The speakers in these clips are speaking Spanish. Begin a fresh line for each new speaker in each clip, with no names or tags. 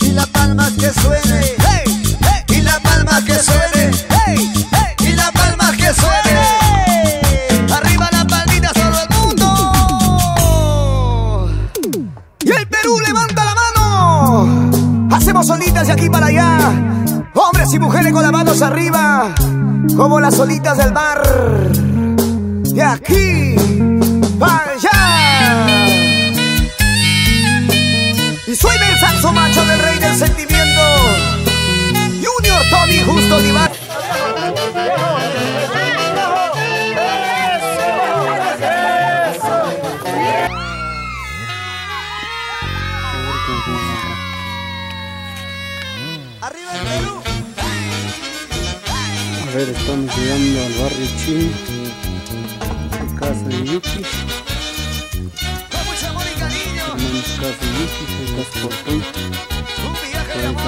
Y la palma que suene, y la palma que suene, y la palma que suene. Arriba la palmita todo el mundo. Y el Perú levanta la mano. Hacemos solitas de aquí para allá. Hombres y mujeres con las manos arriba, como las solitas del mar.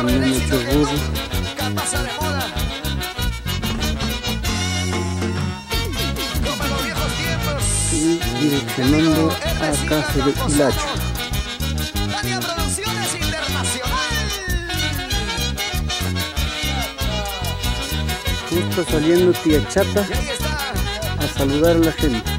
Del mucho éxito
burro.
que pasa de moda. Como en los viejos tiempos.
Y direccionando a Casa de Hilacho. Saliendo tía Chata a saludar a la gente.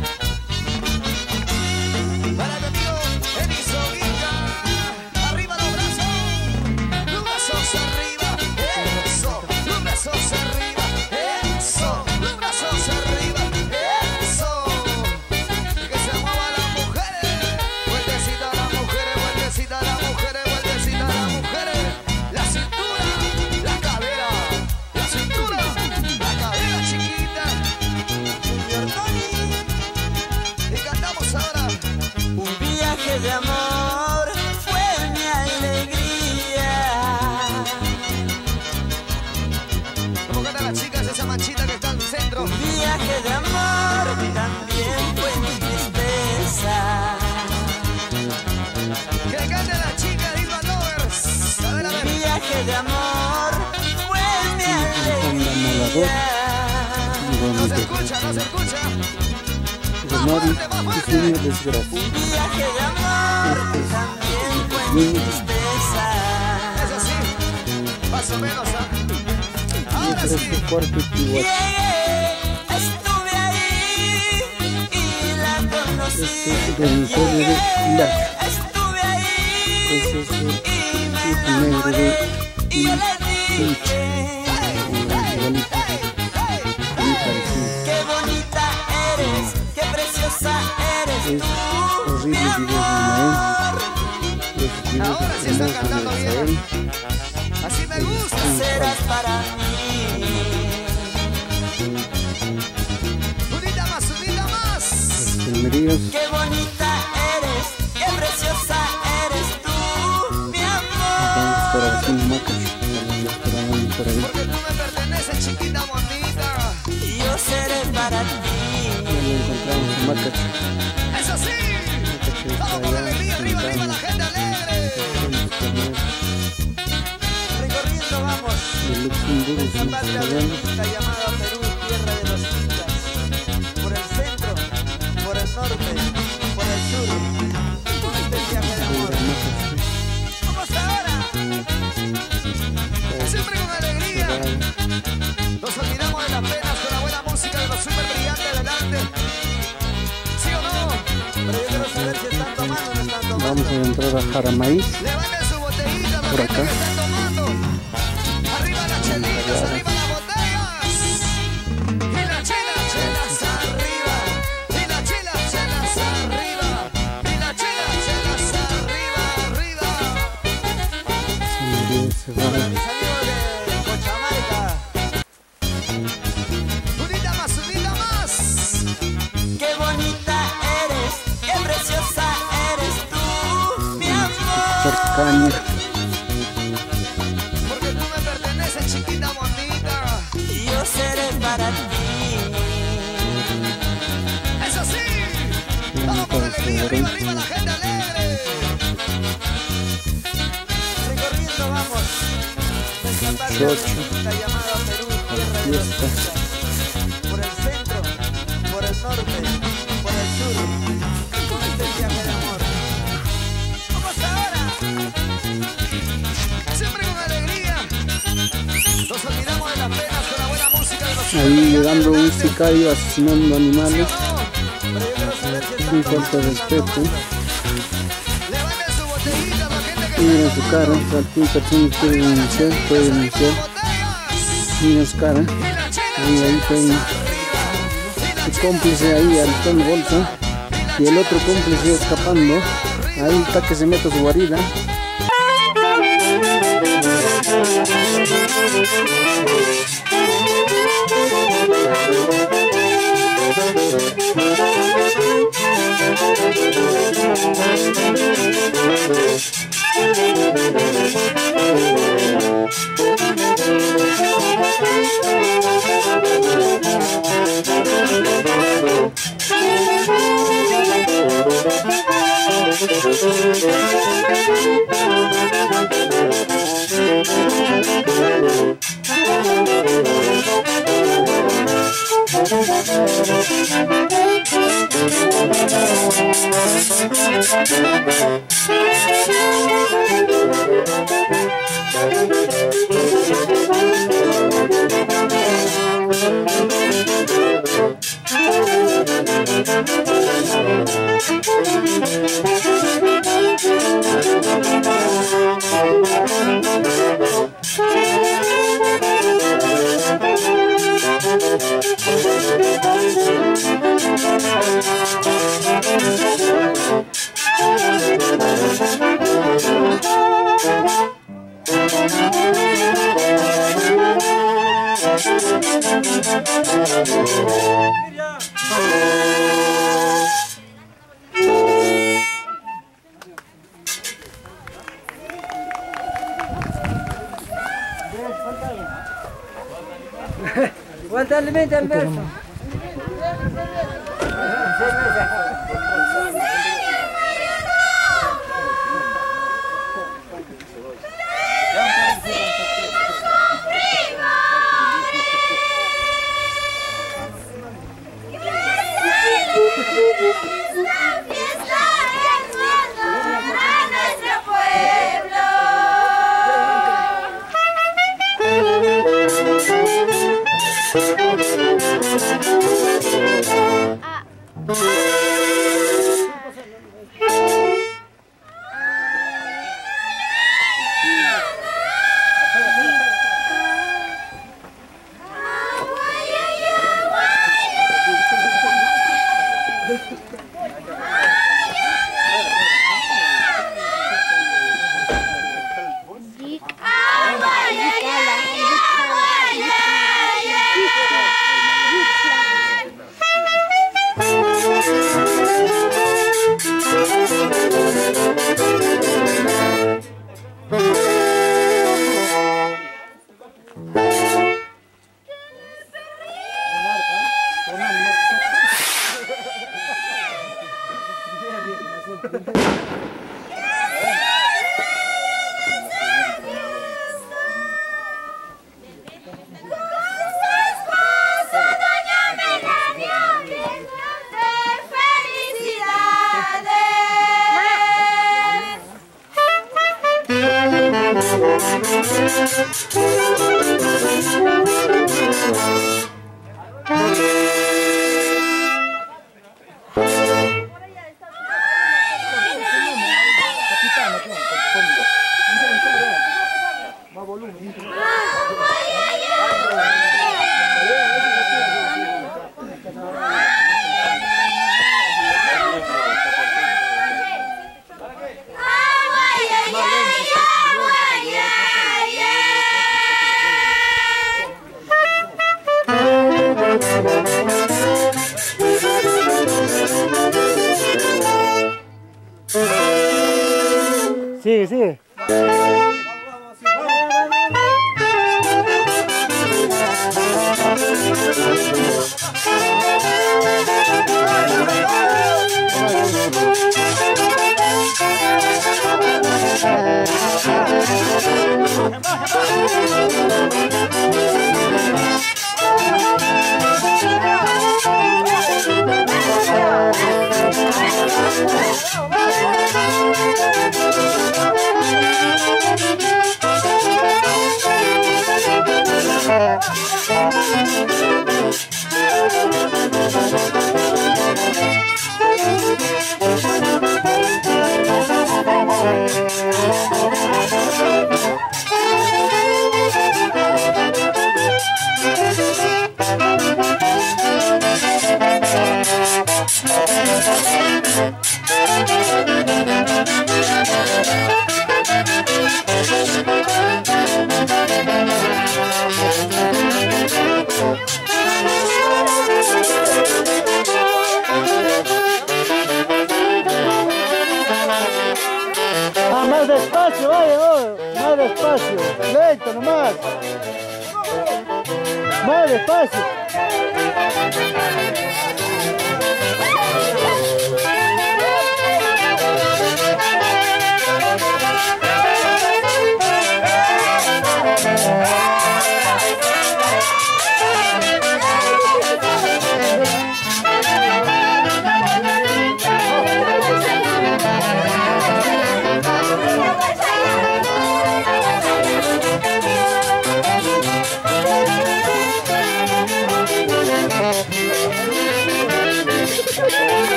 Ahí
Ese es el
y me
tipo negro de
enamoré y yo le
Hilacho.
dije
Igualito. Muy parecido.
qué bonita eres, qué preciosa eres
Es
tú,
horrible de. Los dibujos
Ahora
hermosos de
cantando bien. Así me gusta.
Serás para mí.
Unita más, unita más.
Qué bonita preciosa eres tú, mi amor.
Porque tú me perteneces, chiquita bonita.
Yo seré para ti.
Eso sí. Vamos con alegría, arriba, arriba la gente alegre.
Recorriendo vamos. Esta patria bendita llamada Perú, tierra de los incas. Por el centro, por el norte, por el sur.
Siempre con alegría. Nos olvidamos de las penas con la buena música de los super brillantes delante. ¿Sí o no?
Pero yo quiero saber si están tomando o no están tomando.
Vamos a entrar a Jaramaíz.
Levanten su botellita, la
Por acá.
arriba, la gente alegre.
Recorriendo vamos.
Desde
la llamada Perú, tierra de los Por el centro, por el norte, por el sur. Con este viaje de amor.
Vamos ahora. Siempre con alegría. Nos
olvidamos de las penas con la
buena música de los
Ahí llegando un sicario asesinando animales sin falta de respeto.
Miren su cara, cualquier persona quiere denunciar, puede denunciar. Miren su cara, ahí, ahí fue su cómplice ahí alzando bolsa y el otro cómplice escapando. Ahí está que se mete su guarida. Sigue, sigue.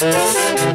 Thank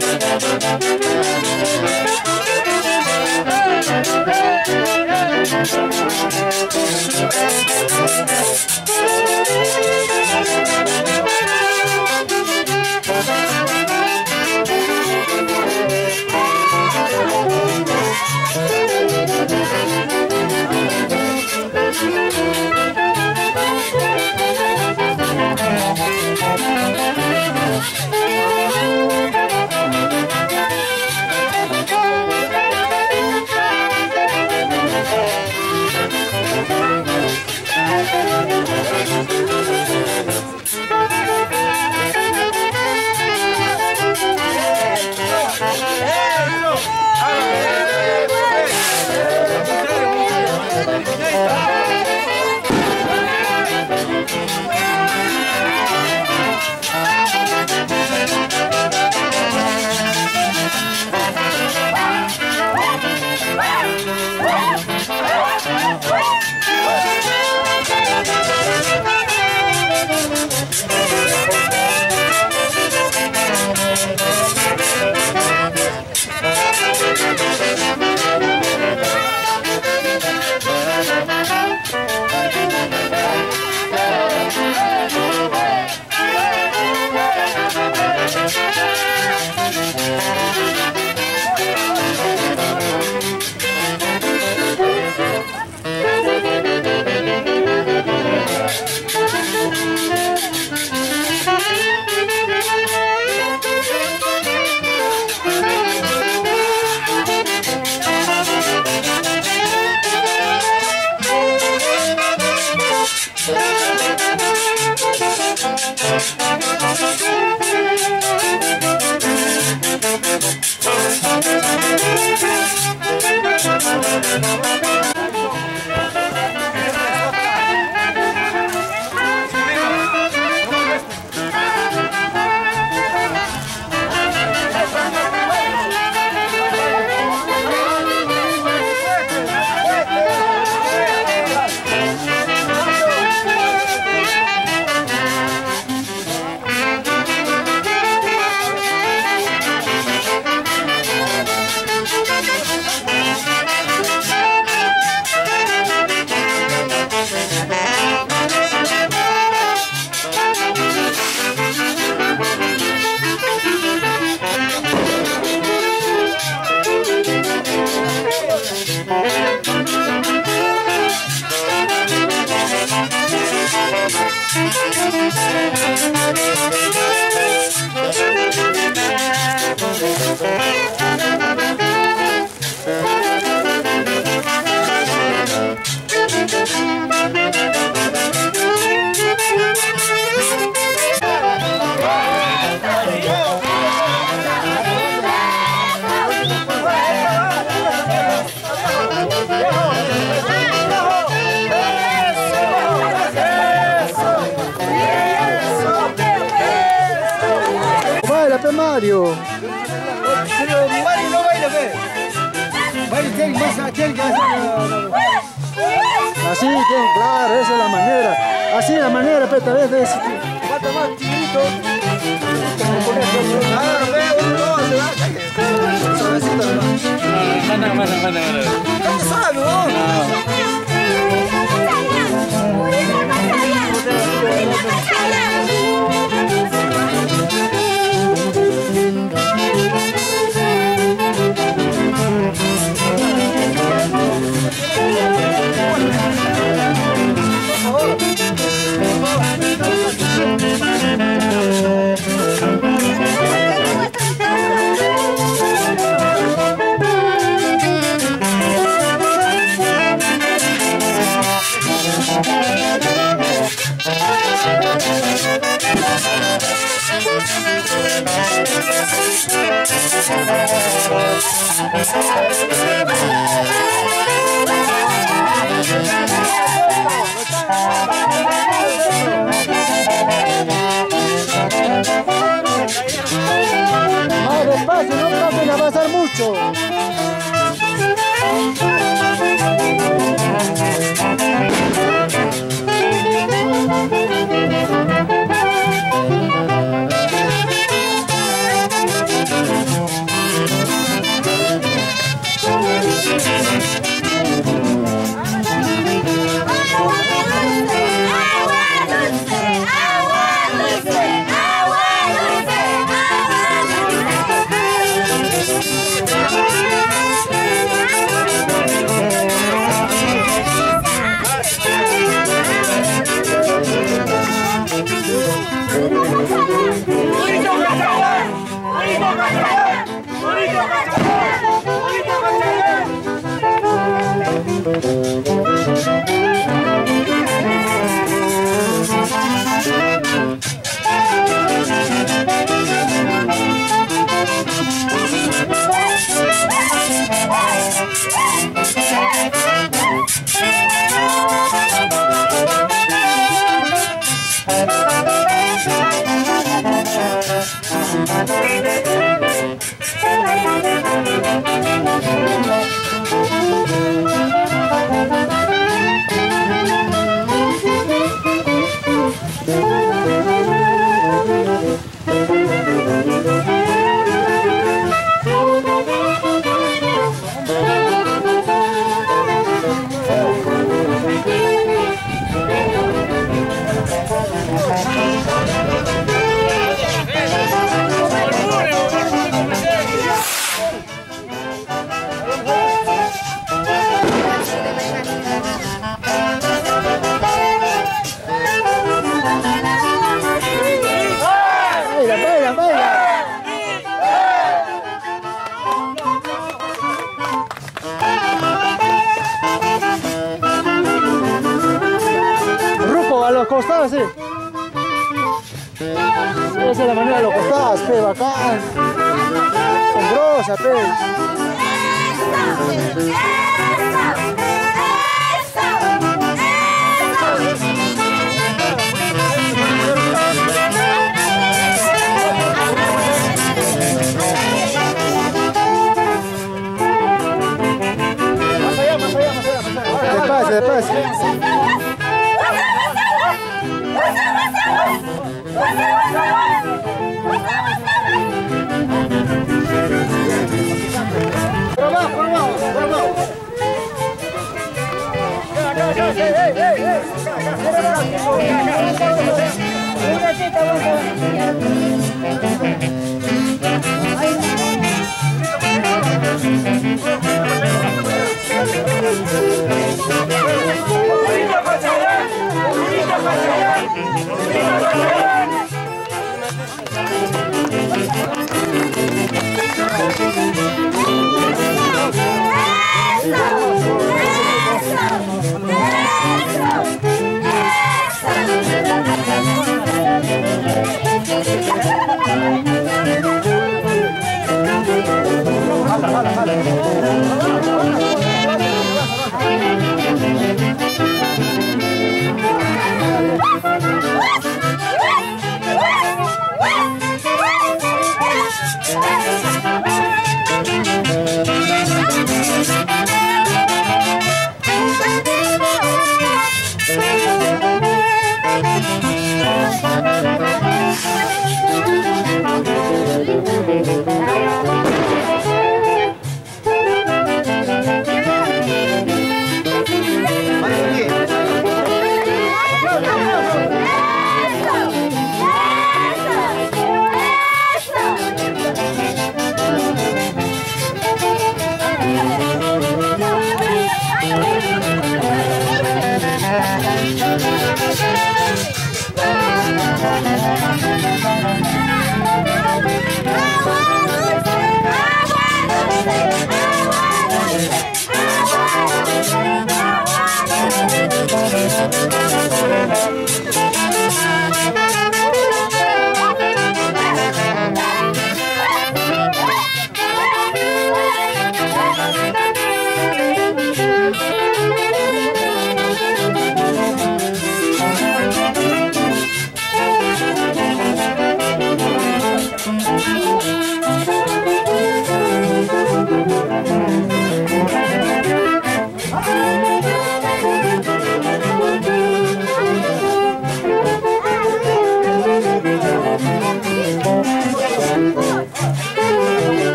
What?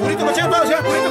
Purito ya, Purito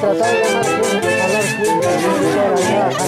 tratado de
ganar hablar
hablar hablar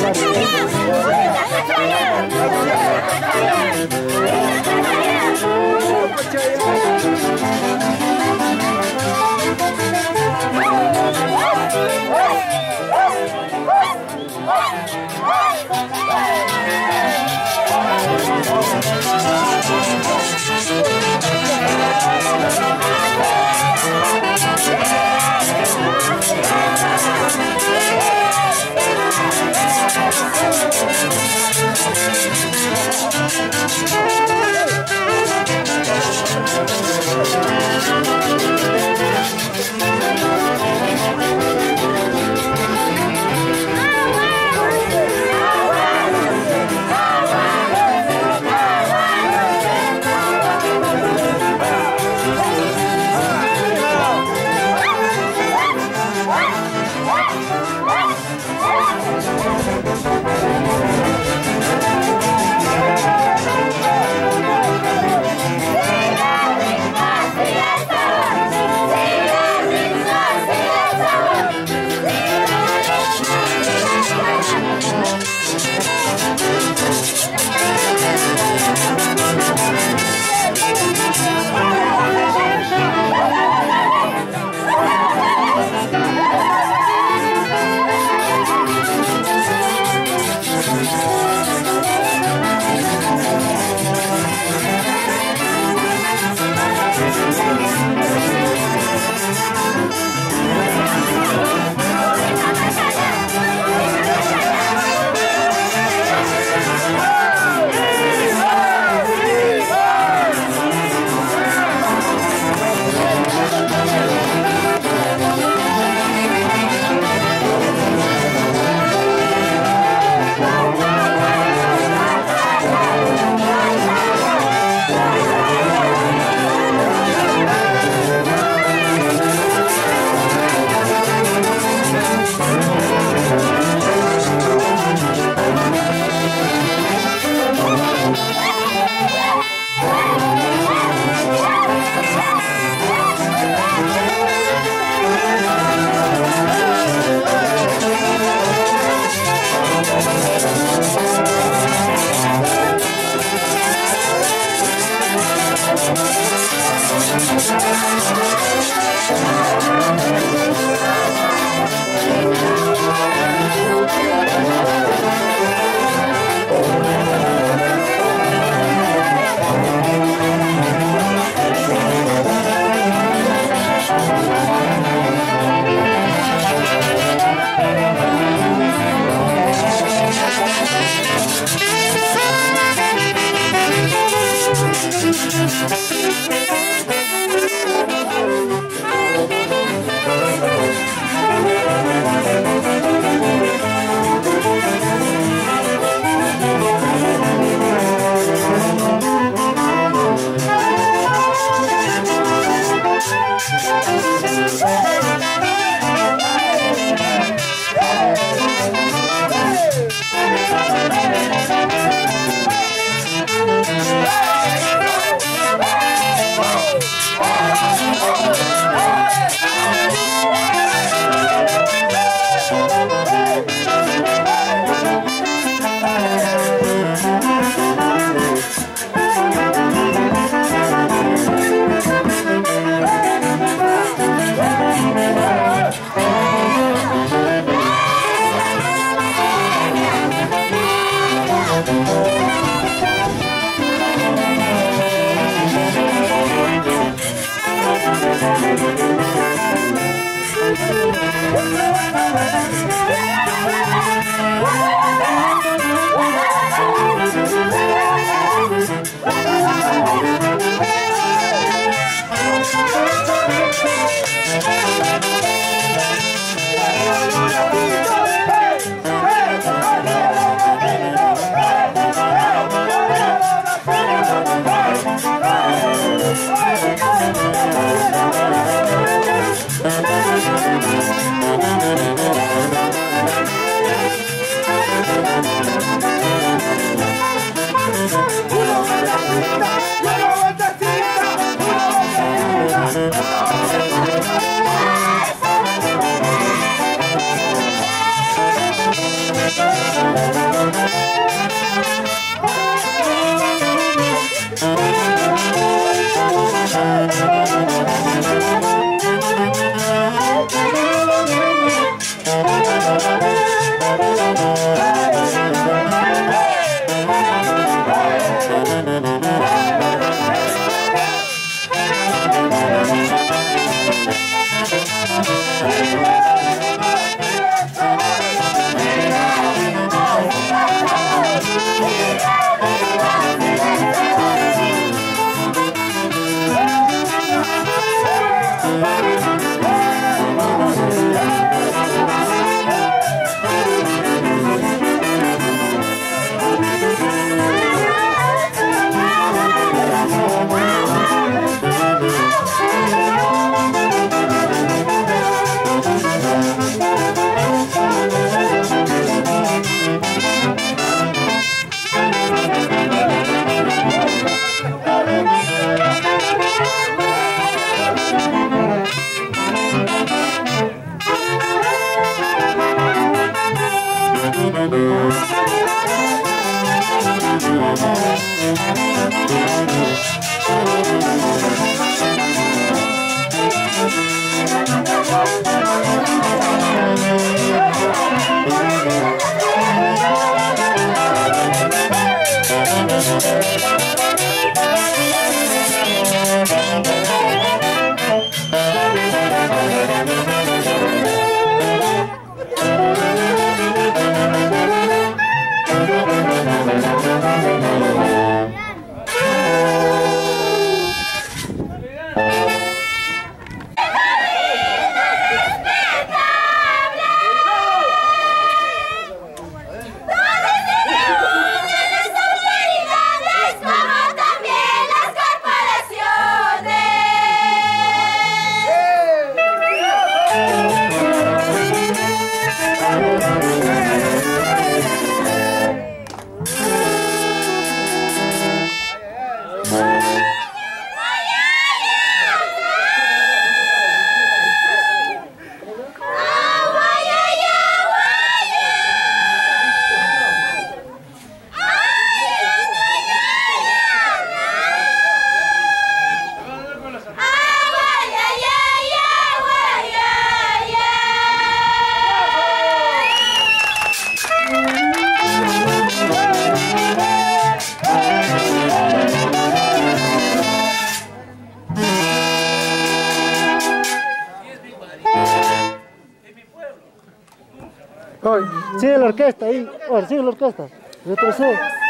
la orquesta. Retrocede.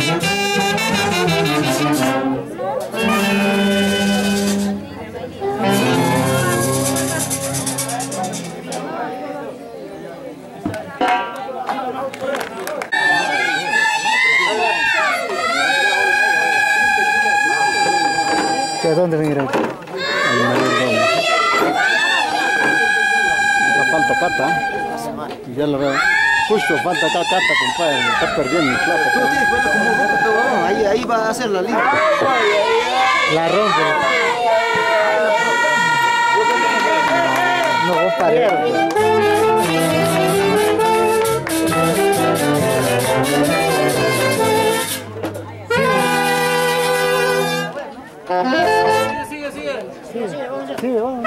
Lo veo. Falta acá compadre. Está perdiendo el plato.
Tú tienes cuenta como. Ahí, ahí va a hacer la línea.
La rompe. No, vos paré. Sí, vamos.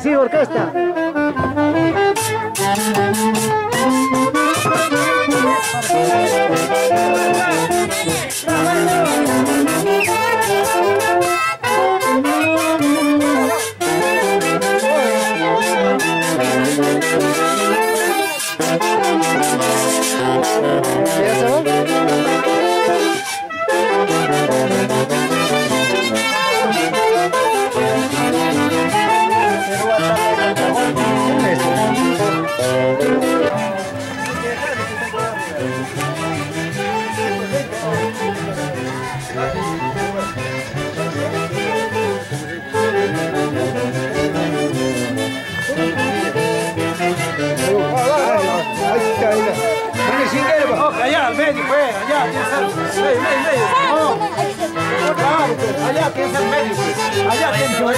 Sí,
orquesta.
Allá que ser medio, pues. Allá que ser medio.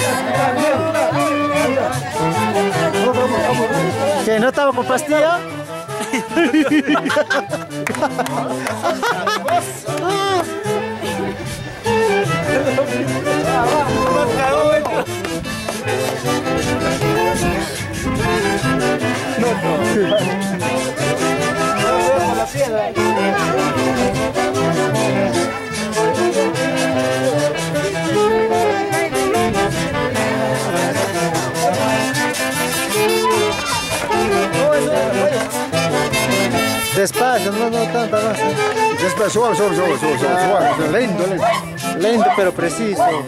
¿Que
no estaba con pastilla? Despacio, no, no tanta más.
Después, suave, suave, suave, suave, suave, suave, lento, lento.
Lento pero preciso.